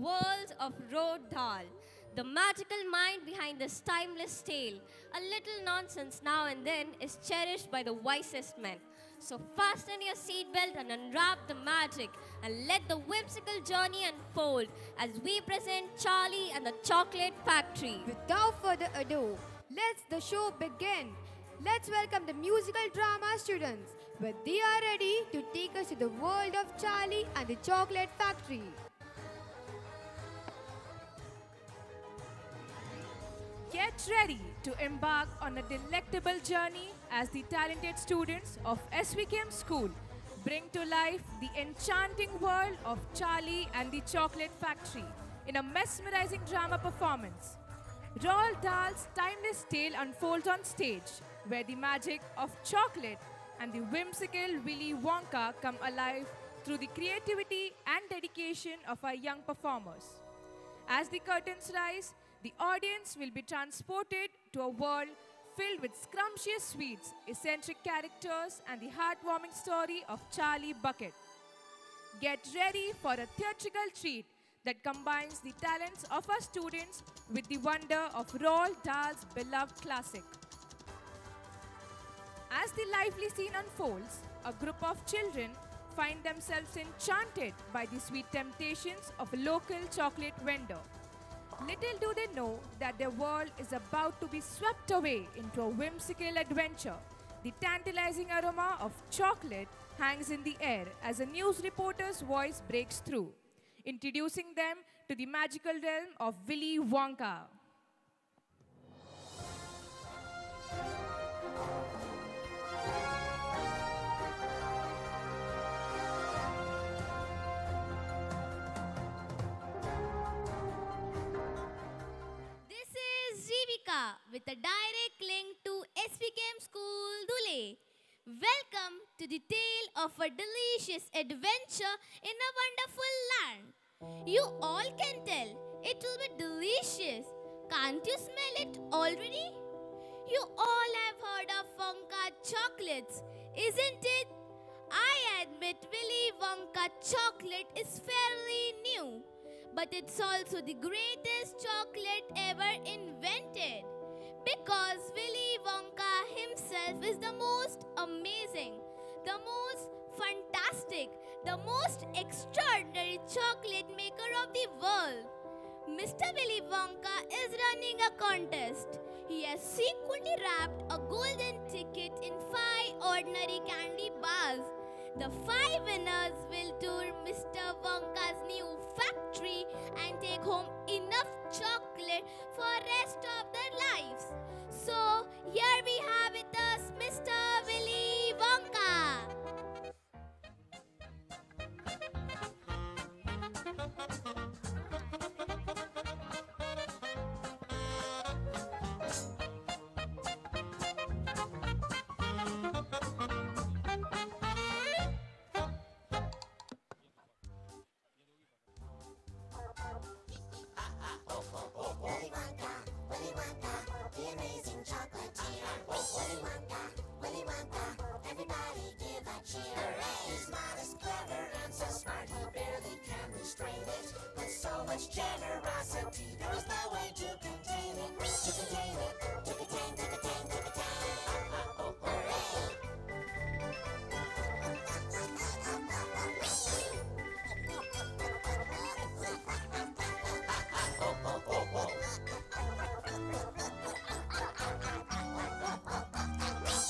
world of Roald Dahl, the magical mind behind this timeless tale. A little nonsense now and then is cherished by the wisest men. So fasten your seatbelt and unwrap the magic and let the whimsical journey unfold as we present Charlie and the Chocolate Factory. Without further ado, let's the show begin. Let's welcome the musical drama students, where they are ready to take us to the world of Charlie and the Chocolate Factory. Get ready to embark on a delectable journey as the talented students of SVKM School bring to life the enchanting world of Charlie and the Chocolate Factory in a mesmerizing drama performance. Roald Dahl's timeless tale unfolds on stage, where the magic of chocolate and the whimsical Willy Wonka come alive through the creativity and dedication of our young performers. As the curtains rise, the audience will be transported to a world filled with scrumptious sweets, eccentric characters, and the heartwarming story of Charlie Bucket. Get ready for a theatrical treat that combines the talents of our students with the wonder of Roald Dahl's beloved classic. As the lively scene unfolds, a group of children find themselves enchanted by the sweet temptations of a local chocolate vendor. Little do they know that their world is about to be swept away into a whimsical adventure. The tantalizing aroma of chocolate hangs in the air as a news reporter's voice breaks through, introducing them to the magical realm of Willy Wonka. With a direct link to SVKM School Dhule. Welcome to the tale of a delicious adventure in a wonderful land. You all can tell it will be delicious. Can't you smell it already? You all have heard of Wonka chocolates, isn't it? I admit Willy Wonka chocolate is fairly new, but it's also the greatest chocolate ever invented. Because Willy Wonka himself is the most amazing, the most fantastic, the most extraordinary chocolate maker of the world. Mr. Willy Wonka is running a contest. He has secretly wrapped a golden ticket in five ordinary candy. The five winners will tour Mr. Wonka's new factory and take home enough chocolate for the rest of their generosity, there is no way to contain it. To contain it, to contain, to contain, to contain. Oh, hooray!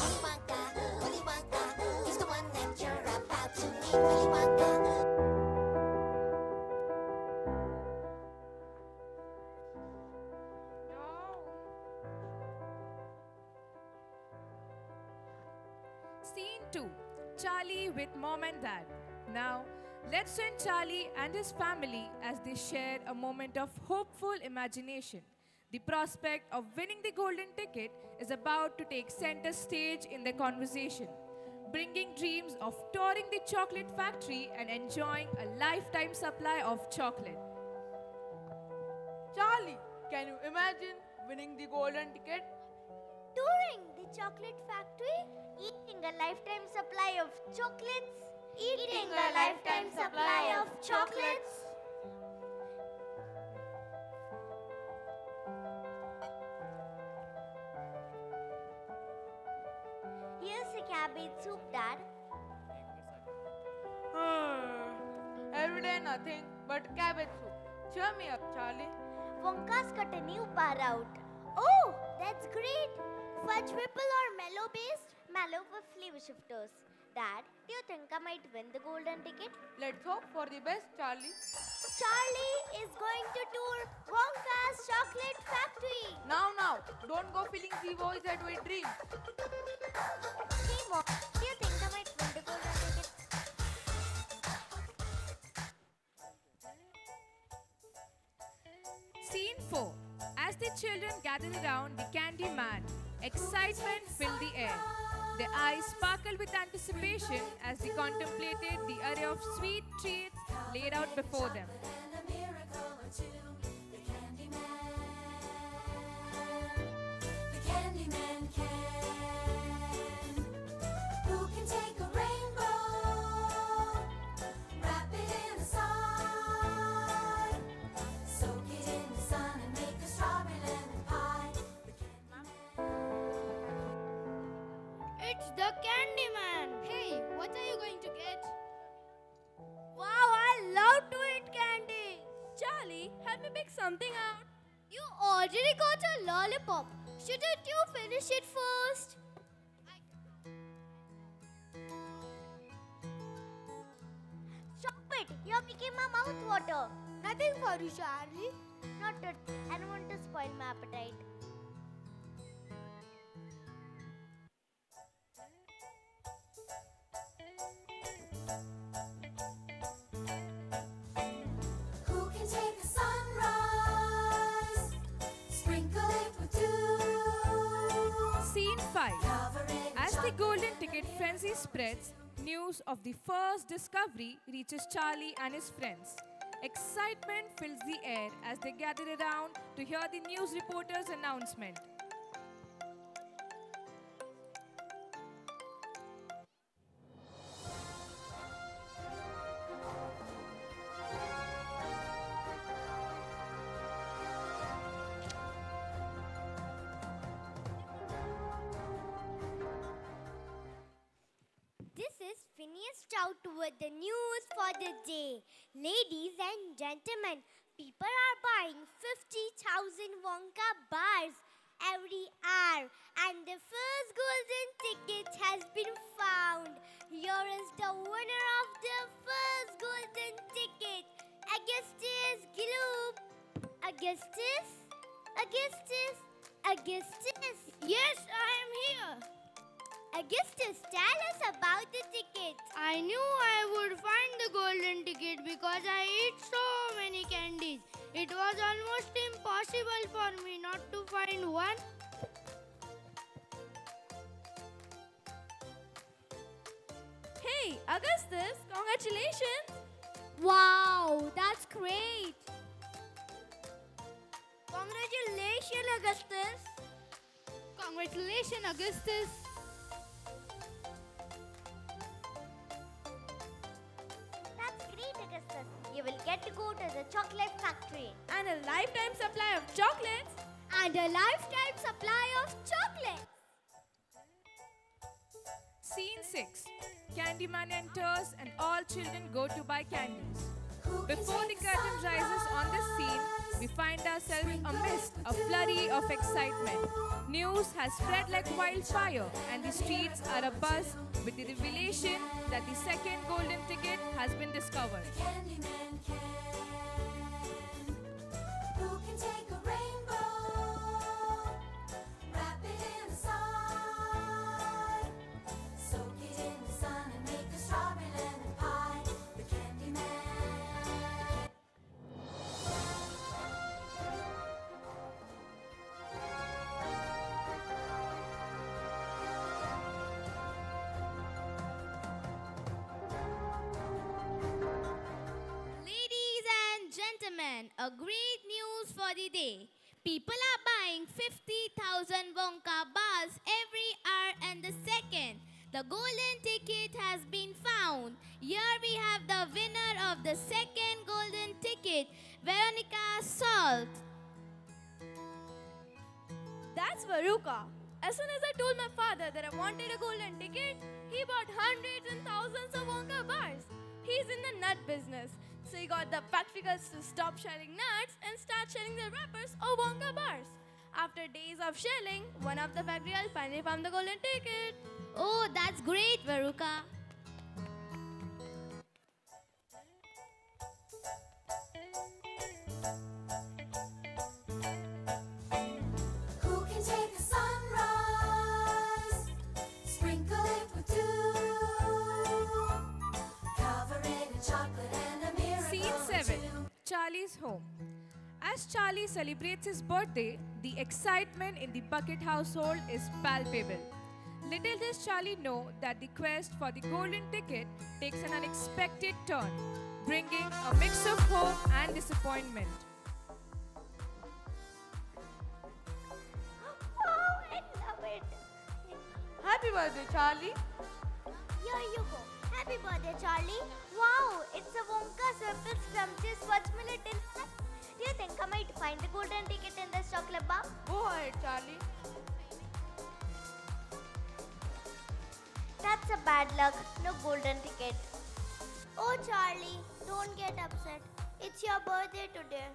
Willy Wonka, Willy Wonka, he's the one that you're about to meet. Willy Wonka. 2 Charlie with mom and dad. Now, let's join Charlie and his family as they share a moment of hopeful imagination. The prospect of winning the golden ticket is about to take center stage in their conversation, bringing dreams of touring the chocolate factory and enjoying a lifetime supply of chocolate. Charlie, can you imagine winning the golden ticket? touring the chocolate factory, eating a lifetime supply of chocolates, eating a lifetime supply of chocolates. Here's a cabbage soup, Dad. Hmm, every day nothing but cabbage soup. Cheer me up, Charlie. Wonka's got a new bar out. Oh, that's great. Fudge Whipple or Mellow based? Mellow for flavor shifters. Dad, do you think I might win the golden ticket? Let's hope for the best, Charlie. Charlie is going to tour Wonka's Chocolate Factory. Now, now, don't go filling the voice that we dream. Hey, Mom, do you think I might win the golden ticket? Scene 4. As the children gathered around the candy man, excitement filled the air. Their eyes sparkled with anticipation as they contemplated the array of sweet treats laid out before them. It's the Candyman. Hey, what are you going to get? Wow, I love to eat candy. Charlie, help me pick something out. You already got a lollipop. Shouldn't you finish it first? Stop it. You're making my mouth water. Nothing for you, Charlie. Not that I don't want to spoil my appetite. 5. As the golden ticket frenzy spreads, news of the first discovery reaches Charlie and his friends. Excitement fills the air as they gather around to hear the news reporter's announcement. The news for the day. Ladies and gentlemen, people are buying 50,000 Wonka bars every hour, and the first golden ticket has been found. Here is the winner of the first golden ticket, Augustus Gloop. Augustus? Augustus? Augustus? Yes, I am here. Augustus, tell us about the ticket. I knew I would find the golden ticket because I eat so many candies. It was almost impossible for me not to find one. Hey, Augustus, congratulations. Wow, that's great. Congratulations, Augustus. Congratulations, Augustus. Go to the chocolate factory. And a lifetime supply of chocolates. And a lifetime supply of chocolates. Scene 6. Candyman enters and all children go to buy candies. Before the curtain rises on the scene, we find ourselves amidst a flurry of excitement. News has spread like wildfire, and the streets are abuzz with the revelation that the second golden ticket has been discovered. Great news for the day. People are buying 50,000 Wonka bars every hour and the second. The golden ticket has been found. Here we have the winner of the second golden ticket, Veronica Salt. That's Veruca. As soon as I told my father that I wanted a golden ticket, he bought hundreds and thousands of Wonka bars. He's in the nut business. So he got the factory girls to stop shelling nuts and start shelling the wrappers or Wonka bars. After days of shelling, one of the factory girls finally found the golden ticket. Oh, that's great, Veruca. As Charlie celebrates his birthday, the excitement in the Bucket household is palpable. Little does Charlie know that the quest for the golden ticket takes an unexpected turn, bringing a mix of hope and disappointment. Wow, I love it. Happy birthday, Charlie. Here you go. Happy birthday, Charlie. Wow, it's a Wonka simple scrumptious watermelon. Do you think I might find the golden ticket in this chocolate bar? Go ahead, Charlie. That's a bad luck. No golden ticket. Oh, Charlie, don't get upset. It's your birthday today.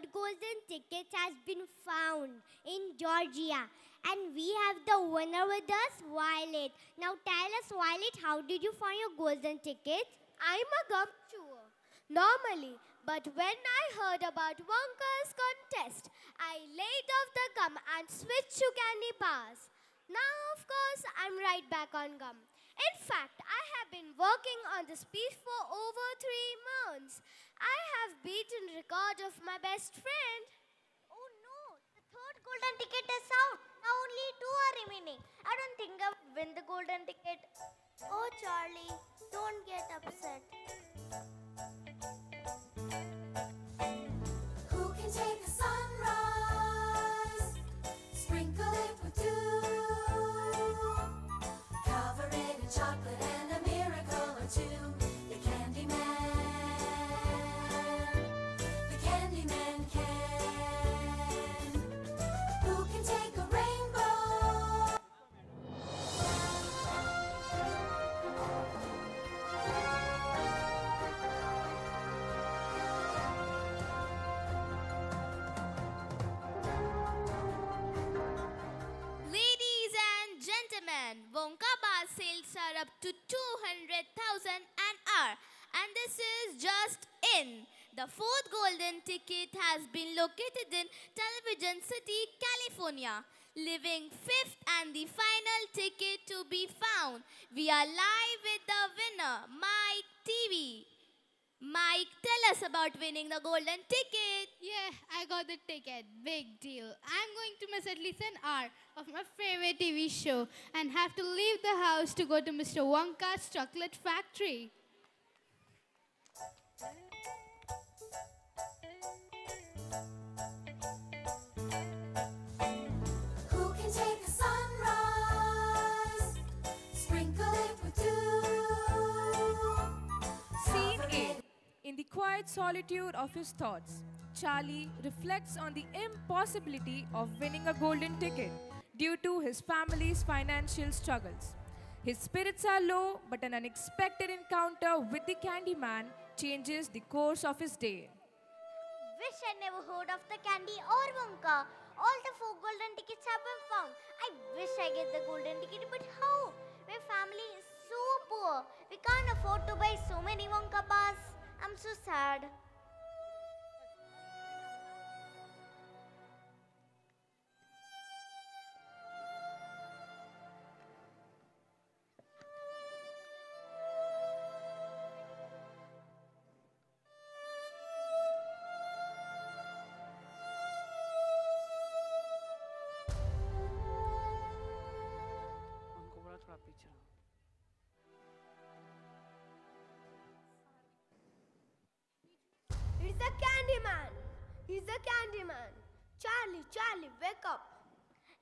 Third golden ticket has been found in Georgia. And we have the winner with us, Violet. Now tell us, Violet, how did you find your golden ticket? I'm a gum chewer. Normally, but when I heard about Wonka's contest, I laid off the gum and switched to candy bars. Now, of course, I'm right back on gum. In fact, I have been working on this piece for over three months. I have beaten record of my best friend. Oh no, the third golden ticket is out. Now only two are remaining. I don't think I will win the golden ticket. Oh Charlie, don't get upset. Who can take a sunrise, sprinkle it with dew, chocolate The fourth golden ticket has been located in Television City, California, leaving fifth and the final ticket to be found. We are live with the winner, Mike TV. Mike, tell us about winning the golden ticket. Yeah, I got the ticket. Big deal. I'm going to miss at least an hour of my favorite TV show and have to leave the house to go to Mr. Wonka's chocolate factory. In the quiet solitude of his thoughts, Charlie reflects on the impossibility of winning a golden ticket due to his family's financial struggles. His spirits are low, but an unexpected encounter with the Candyman changes the course of his day. Wish I never heard of the candy or Wonka. All the four golden tickets have been found. I wish I get the golden ticket, but how? My family is so poor. We can't afford to buy so many Wonka bars. I'm so sad. Candyman. He's the Candyman. Charlie, Charlie, wake up.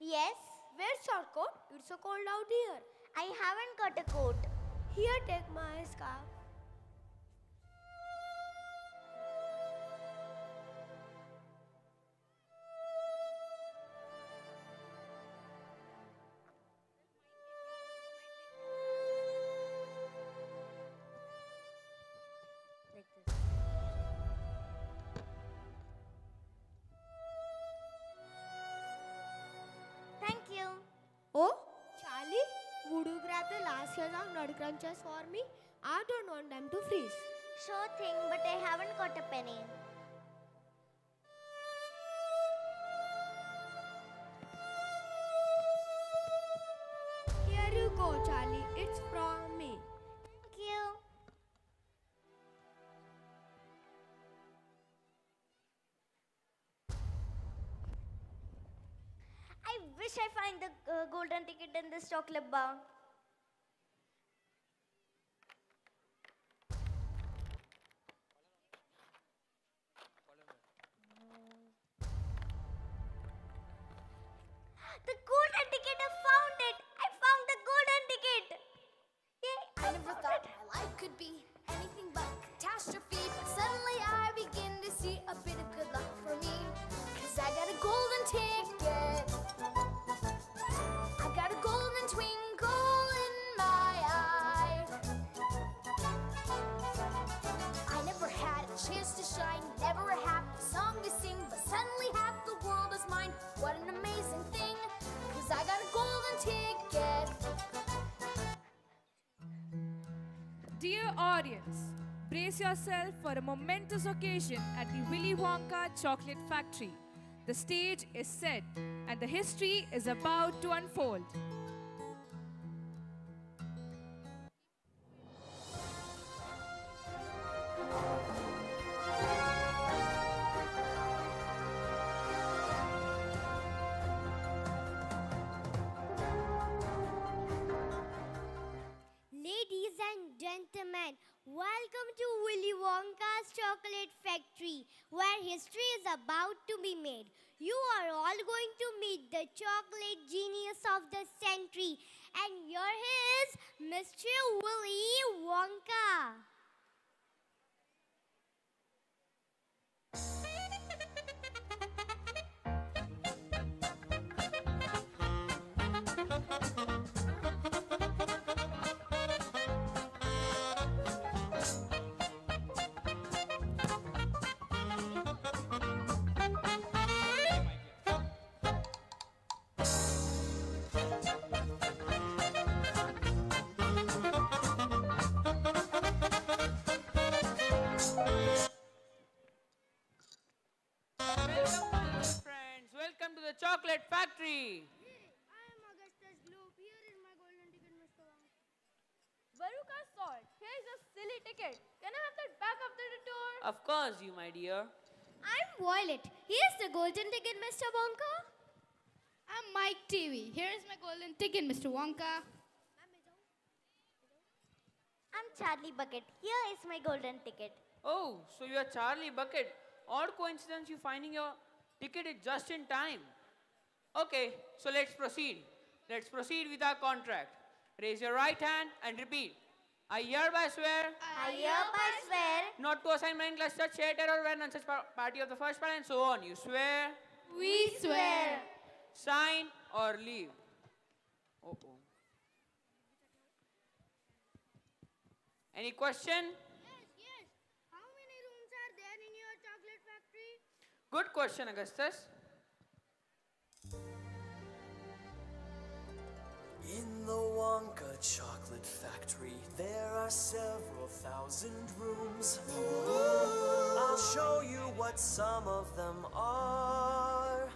Yes, Where's your coat? It's so cold out here. I haven't got a coat. Here, take my scarf. Oh, Charlie, would you grab the last year's of Nut Crunchers for me? I don't want them to freeze. Sure thing, but I haven't got a penny. I find the uh, golden ticket in this chocolate bar. Dear audience, brace yourself for a momentous occasion at the Willy Wonka Chocolate Factory. The stage is set and the history is about to unfold. Of the century, and here is Mr. Willy Wonka. Welcome to the chocolate factory. I am Augustus Gloop. Here is my golden ticket, Mr. Wonka. Veruca Salt. Here's a silly ticket. Can I have that back after the tour? Of course, you, my dear. I'm Violet. Here's the golden ticket, Mr. Wonka. I'm Mike TV. Here is my golden ticket, Mr. Wonka. I'm Charlie Bucket. Here is my golden ticket. Oh, so you are Charlie Bucket. Odd coincidence you finding your ticket is just in time. Okay, so let's proceed. Let's proceed with our contract. Raise your right hand and repeat. I hereby swear I hereby swear not to assign mine class such theatre or when on such par- party of the first part and so on. You swear, We swear. sign, or leave. Oh, oh. Any question? Yes, yes. How many rooms are there in your chocolate factory? Good question, Augustus. In the Wonka Chocolate Factory, there are several thousand rooms. I'll show you what some of them are.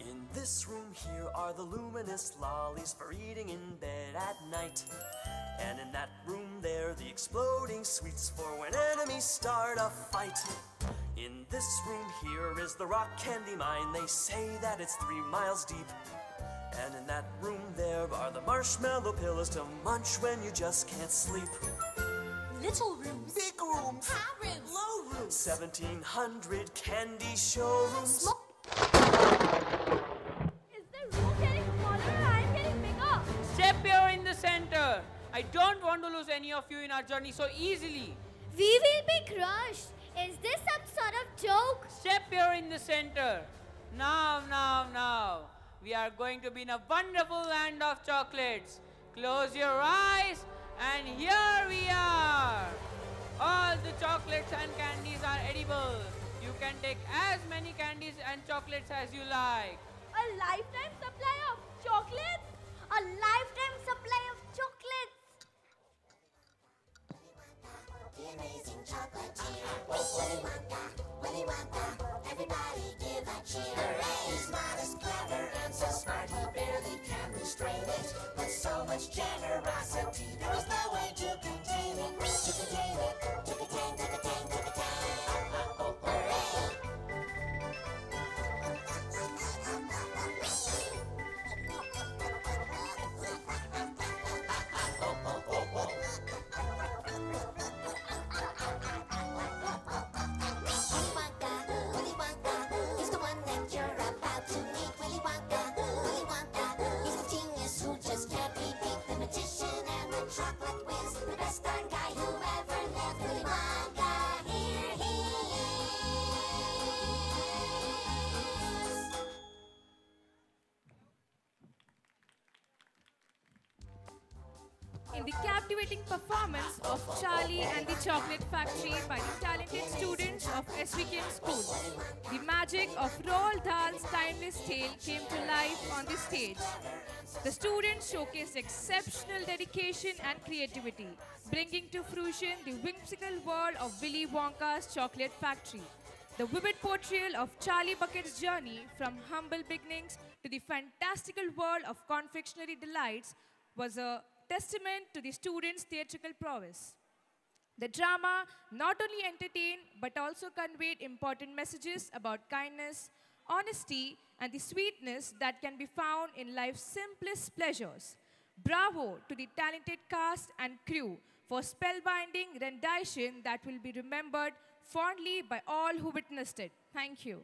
In this room here are the luminous lollies for eating in bed at night. And in that room there, the exploding sweets for when enemies start a fight. In this room here is the rock candy mine. They say that it's three miles deep. And in that room there are the marshmallow pillows to munch when you just can't sleep. Little rooms. Big rooms. High rooms. Low rooms. 1700 candy showrooms. Small Is the room getting smaller or I getting bigger? Step here in the center. I don't want to lose any of you in our journey so easily. We will be crushed. Is this some sort of joke? Step here in the center. Now, now, now. We are going to be in a wonderful land of chocolates. Close your eyes, and here we are. All the chocolates and candies are edible. You can take as many candies and chocolates as you like. A lifetime supply of chocolates? A lifetime supply of chocolates. Chocolatier. Willy Wonka, Willy Wonka, everybody give a cheer. He's not as clever and so smart, he barely can restrain it. With so much generosity, no way to contain it. To contain it, to contain, to contain. The captivating performance of Charlie and the Chocolate Factory by the talented students of SVKM School, the magic of Roald Dahl's timeless tale came to life on the stage. The students showcased exceptional dedication and creativity, bringing to fruition the whimsical world of Willy Wonka's Chocolate Factory. The vivid portrayal of Charlie Bucket's journey from humble beginnings to the fantastical world of confectionery delights was a testament to the students' theatrical prowess. The drama not only entertained but also conveyed important messages about kindness, honesty, and the sweetness that can be found in life's simplest pleasures. Bravo to the talented cast and crew for spellbinding rendition that will be remembered fondly by all who witnessed it. Thank you.